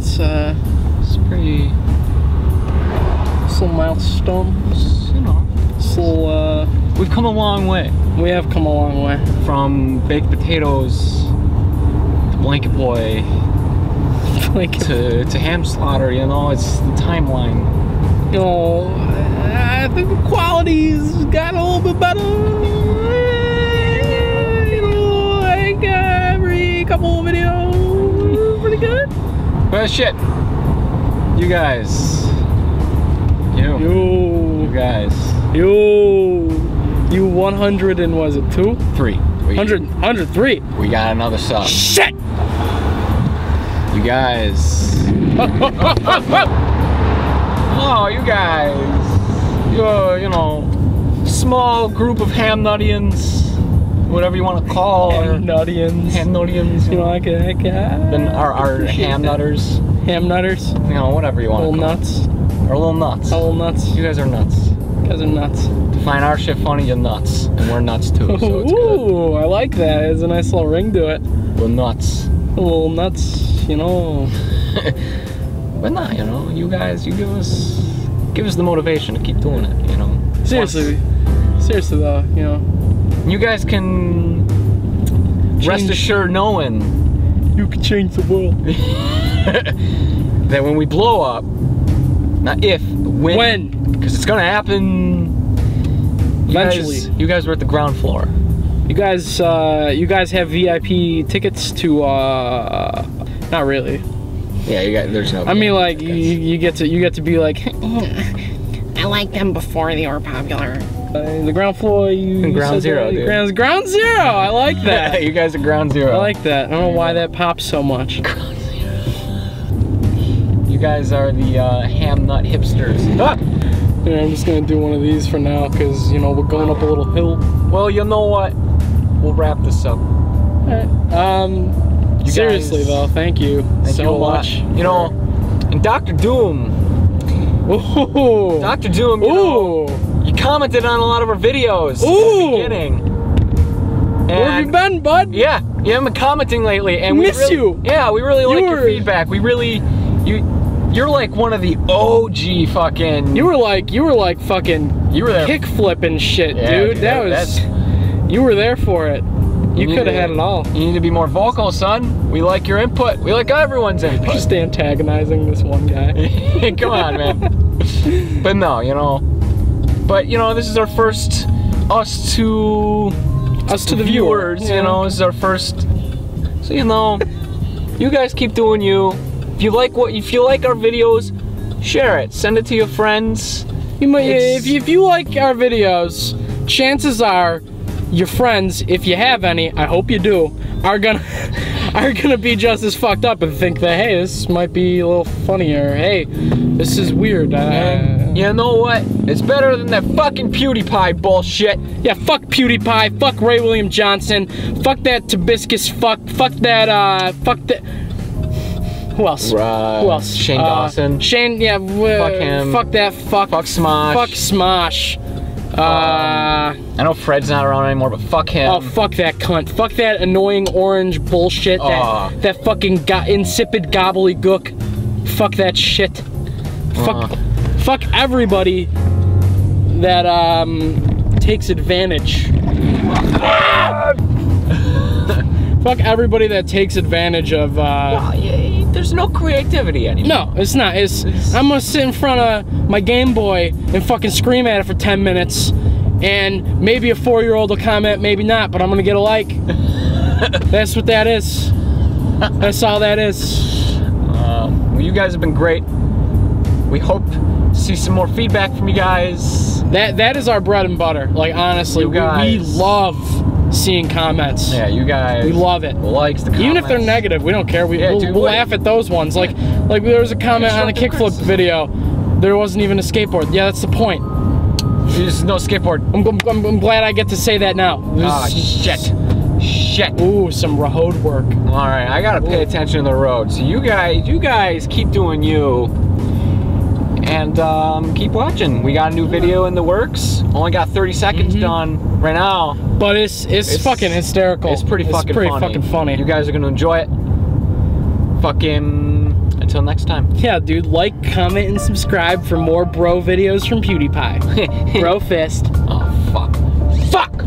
it's uh, It's pretty, some milestones. you know, little, uh, we've come a long way we have come a long way. from baked potatoes to blanket boy like, to, to ham slaughter, you know, it's the timeline. you know, I think the quality's got a little bit better. But shit, you guys, you, you Yo, guys, You. you 100 and was it two? three. We, 100, 103. We got another sub. Shit! You guys. oh, you guys. You're, you know, small group of ham nuttians, whatever you want to call our Nuttians. ham nuttians. You know, like uh, a heck uh, Then our, our ham nutters, ham nutters. you know, whatever you want Little to call nuts. Our little nuts. Little nuts. You guys are nuts. You guys are nuts. To find our shit funny, you're nuts. And we're nuts too, so it's good. Ooh, I like that. There's a nice little ring to it. We're nuts. Little nuts, you know. But nah, you know, you guys, you give us, give us the motivation to keep doing it, you know. Seriously. Seriously though, you know. You guys can rest assured knowing You can change the world. that when we blow up, not if, when, When? because it's gonna happen. You Eventually. guys, you guys were at the ground floor. You guys uh you guys have VIP tickets to uh not really. Yeah, you got. There's no. I mean like you, you get to you get to be like I liked them before they were popular. Uh, the ground floor you And ground zero, that-. Ground, ground zero. I like that. you guys are ground zero. I like that. I don't know why that pops so much. You guys are the uh, ham nut hipsters. Ah! Yeah, I'm just gonna do one of these for now because you know we're going up a little hill. Well, you know what? We'll wrap this up. Um, You seriously guys- though, thank you Thank so you a lot. much. You know, and Doctor Doom, Ooh. Doctor Doom, you know, Ooh. You commented on a lot of our videos Ooh. beginning. Where have you been, bud? Yeah, you haven't been commenting lately, and we Miss really, you. Yeah, we really like your feedback. We really, you, you're like one of the OG fucking. You were like, you were like fucking you were there. kick flipping shit, Yeah, dude. dude, That, that- was, you were there for it. You, need could have had it all. You need to be more vocal, son. We like your input. We like everyone's input. Just antagonizing this one guy. Come on, man. but no, you know. But you know, this is our first us to Us to the viewers. yeah. You know, this is our first. So you know, you guys keep doing you. If you like what, if you like our videos, share it. Send it to your friends. You might, if, you, if you like our videos, chances are your friends, if you have any, I hope you do, are gonna are gonna be just as fucked up and think that hey, this might be a little funnier. Hey, this is weird. Uh, you know what? It's better than that fucking PewDiePie bullshit. Yeah, fuck PewDiePie, fuck Ray William Johnson, fuck that Tobuscus, fuck, fuck that, uh, fuck that. Who else? Uh, Who else? Shane Uh, Dawson. Shane, yeah, uh, Fuck him. Fuck that, fuck. Fuck Smosh. Fuck Smosh. Uh, I know Fred's not around anymore, but fuck him. oh, fuck that cunt. Fuck that annoying orange bullshit. That, that fucking go- insipid gobbledygook. Fuck that shit. Fuck, fuck everybody that, um, takes advantage. fuck everybody that takes advantage of, uh, Oh, yeah, there's no creativity anymore. No, it's not. It's I'm gonna sit in front of my Game Boy and fucking scream at it for 10 minutes, and maybe a four-year-old will comment, maybe not, but I'm gonna get a like. That's what that is. That's all that is. Um, well, you guys have been great. We hope see some more feedback from you guys. That that is our bread and butter. Like honestly, we, we love seeing comments. Yeah, you guys. We love it. Likes, the comments. Even if they're negative, we don't care. We, Yeah, we'll, dude, we'll laugh at those ones. Like, like there was a comment on a kickflip video. There wasn't even a skateboard. Yeah, that's the point. There's no skateboard. I'm, I'm, I'm- glad I get to say that now. Ah, This- shit. Shit. Ooh, some road work. All right, I gotta pay attention to the road. So you guys, you guys keep doing you, and um, keep watching. We got a new video in the works. Only got 30 seconds Mm-hmm. done right now. But it's, it's It's- fucking hysterical. It's pretty fucking pretty funny. fucking funny. You guys are gonna enjoy it. Fucking until next time. Yeah, dude, like, comment, and subscribe for more bro videos from PewDiePie. bro fist. Oh, fuck. Fuck!